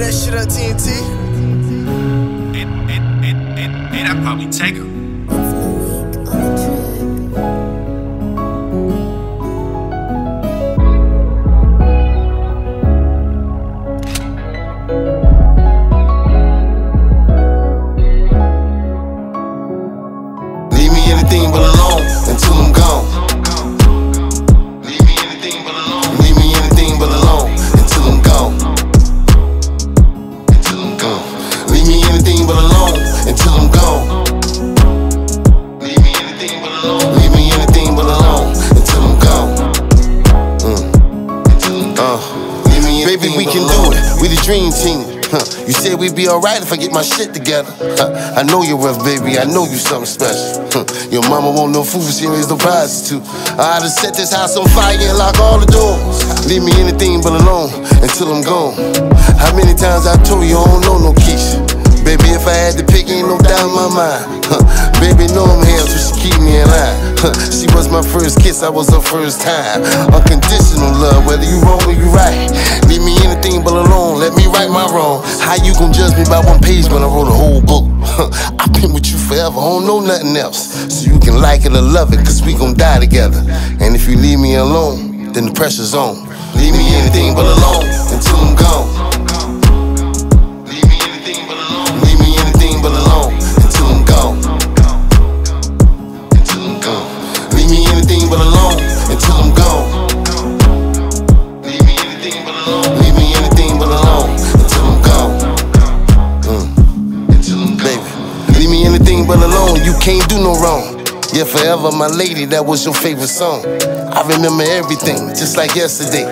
that shit up, TNT. And, and, and, and, and I probably take me anything but alone until dream team. Huh. You said we'd be alright if I get my shit together. Huh. I know you're rough, baby. I know you something special. Huh. Your mama want no food, she raised no prostitute. I to set this house on fire and lock all the doors. Leave me anything but alone until I'm gone. How many times I told you I don't know no Keisha? Baby, if I had to pick, ain't no doubt in my mind. Huh. Baby, know I'm hell, so she keep me in line. Huh. She was my first kiss, I was her first time. Unconditional love, whether you wrong or you right. Let me right my wrong. How you gon' judge me by one page when I wrote a whole book? I've been with you forever, I don't know nothing else. So you can like it or love it, cause we gon' die together. And if you leave me alone, then the pressure's on. Leave me anything but alone until I'm gone. No wrong. Yeah, forever, my lady, that was your favorite song. I remember everything, just like yesterday.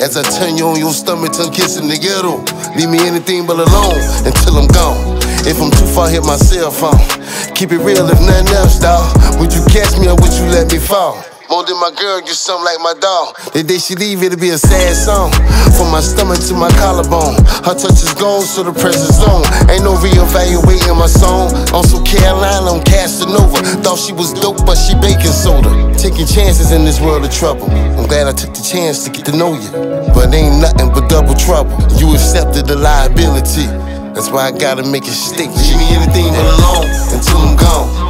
As I turn you on your stomach, tongue kissing the ghetto. Leave me anything but alone until I'm gone. If I'm too far, hit my cell phone. Keep it real, if nothing else, dawg. Would you catch me or would you let me fall? More than my girl, you something like my dog. The day she leave, it'll be a sad song. From my stomach to my collarbone. Her touch is gone, so the pressure's on. Ain't no reevaluating my song. Also, Carolina, I'm Casanova. Thought she was dope, but she baking soda. Taking chances in this world of trouble. I'm glad I took the chance to get to know you. But ain't nothing but double trouble. You accepted the liability. That's why I gotta make it stick. Leave me anything but alone until I'm gone.